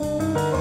Música